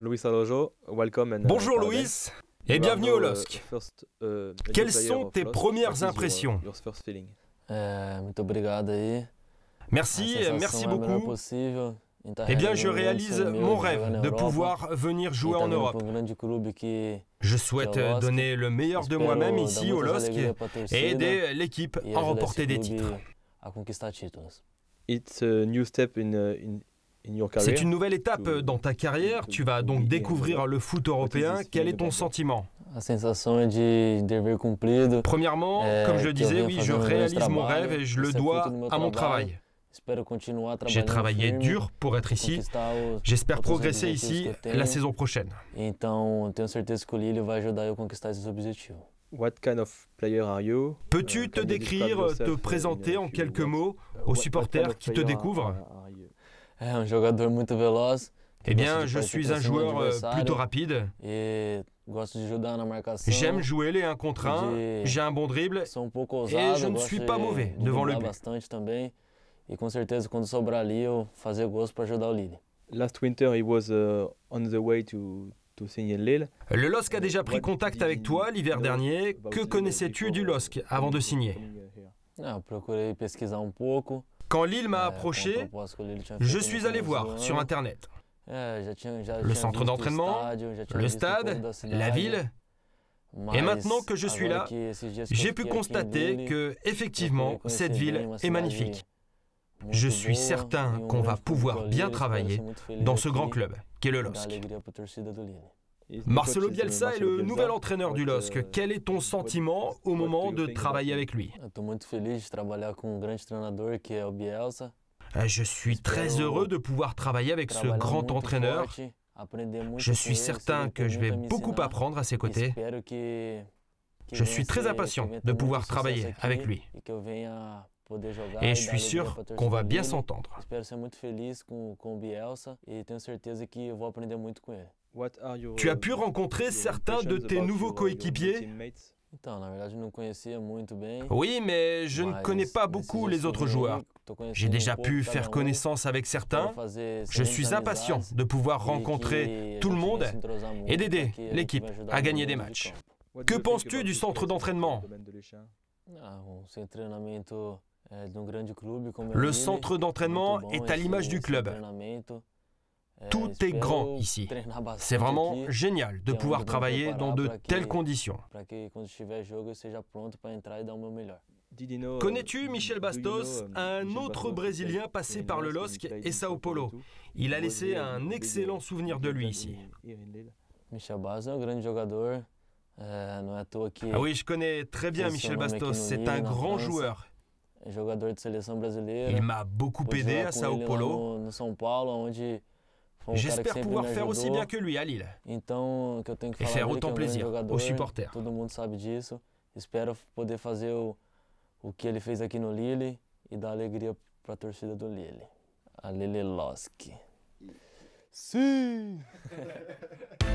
Luis welcome and, uh, Bonjour. Luis et bienvenue are au LOSC. first, uh, Quelles sont tes premières impressions aí. Merci, merci beaucoup. Eh bien, je réalise mon rêve de pouvoir venir jouer en Europe. um Je souhaite donner le meilleur de moi-même ici au LOSC et aider l'équipe e à remporter des titres. It's a new step in, uh, in. C'est une nouvelle étape dans ta carrière, tu vas donc découvrir le foot européen. Quel est ton sentiment? De. Premièrement, Euh, comme je le disais, oui, je réalise mon rêve et je le dois à mon travail. J'ai travaillé dur pour être ici. J'espère progresser ici la saison prochaine. Peux-tu Uh, te décrire, te présenter en quelques mots aux supporters qui te découvrent? É um jogador muito veloz. Eh bien, je suis un joueur euh, plutôt rapide. E. J'aime jouer les 1 contre 1. de- J'ai un bon dribble. Um ousado. je ne suis pas mauvais de devant le but. E com certeza, quando sobrar ali, eu fazer gols para ajudar o Lille. Last winter, he was uh, on the way to, to sign in Lille. Le LOSC a déjà pris contact avec toi l'hiver dernier. Que connaissais-tu du LOSC avant de signer? Ah, procurei pesquisar um pouco. Quand Lille m'a approché, je suis allé voir sur. Internet le centre d'entraînement, le um stade, la ville. Et maintenant que je suis là, J'ai pu constater que, effectivement, cette ville est magnifique. Je suis certain e um qu'on va pouvoir bien travailler dans ce grand club qu'est le e LOSC. Marcelo Bielsa est le nouvel entraîneur du LOSC. uh, Quel est ton sentiment au moment de travailler avec lui? Com um. Euh, Je suis très heureux de pouvoir travailler avec ce grand entraîneur. Je suis certain que je vais beaucoup apprendre à ses côtés. Que, que Je suis très ser- impatient de pouvoir travailler avec lui. Et je suis sûr qu'on va bien s'entendre. E Tu as pu rencontrer certains de tes nouveaux coéquipiers? Oui, mais je ne connais pas beaucoup les autres joueurs. J'ai um déjà pu faire um, connaissance avec certains. Je suis impatient de pouvoir e rencontrer tout le monde et d'aider l'équipe à gagner des matchs. Que penses-tu du centre d'entraînement? O Le centre d'entraînement est à l'image du club. É, Tout est grand ici. C'est vraiment génial de pouvoir travailler dans de telles conditions. Connais-tu Michel Bastos, un autre Brésilien passé par le LOSC et Sao Paulo? too. Il a laissé here un excellent souvenir de in lui ici. Ah oui, je connais très bien Michel Bastos, c'est un grand joueur. Jogador de seleção brasileira. Il m'a beaucoup aidé à Sao Paulo. no, no São Paulo, onde foi um cara que J'espère pouvoir faire aussi bien que lui à Lille. Então, que eu tenho que Et falar faire dele, que é autant um plaisir jogador, aux supporters. todo mundo sabe disso. Espero poder fazer o, o que ele fez aqui no Lille e dar alegria para a torcida do Lille. A Lille Losk. Si